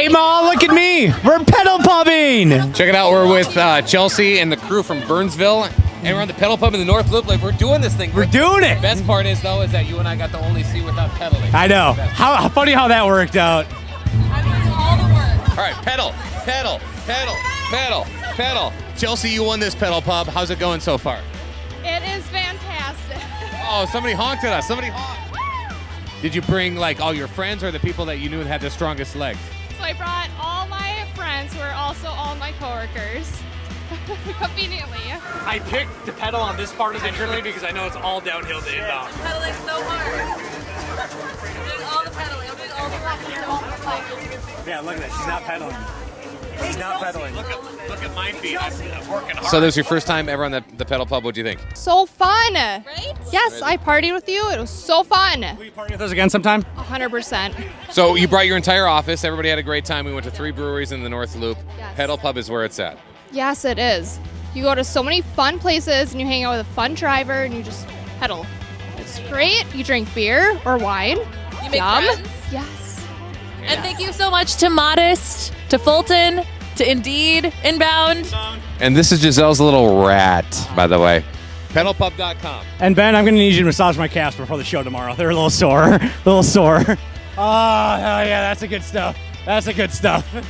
Hey, Ma, look at me. We're pedal pubbing. Check it out. We're with uh, Chelsea and the crew from Burnsville, and we're on the pedal pub in the North Loop. Like we're doing this thing. We're doing it. Best part is though is that you and I got to only see without pedaling. I know. How, how funny how that worked out. I'm doing all the work. All right, pedal, pedal, pedal, pedal, pedal. Chelsea, you won this pedal pub. How's it going so far? It is fantastic. Oh, somebody honked at us. Somebody honked. Did you bring like all your friends or the people that you knew had the strongest legs? So I brought all my friends who are also all my coworkers. Conveniently. I picked to pedal on this part of the journey because I know it's all downhill to inbound. pedaling so hard. I'm doing all the pedaling. I'm doing all the work. Yeah, look at that. She's not pedaling. She's not pedaling. Look at look at my feet. I'm working hard. So this was your first time ever on the, the pedal pub. What'd you think? So fun. right? Yes, I partied with you. It was so fun. Will you party with us again sometime? 100%. So you brought your entire office. Everybody had a great time. We went to three breweries in the North Loop. Yes. Pedal pub is where it's at. Yes, it is. You go to so many fun places and you hang out with a fun driver and you just pedal. It's great. You drink beer or wine. You make Yum. friends. Yes. And thank you so much to Modest, to Fulton, to Indeed, Inbound. And this is Giselle's little rat, by the way. Pedalpub.com. And Ben, I'm going to need you to massage my calves before the show tomorrow. They're a little sore. a little sore. Oh, hell yeah. That's a good stuff. That's a good stuff.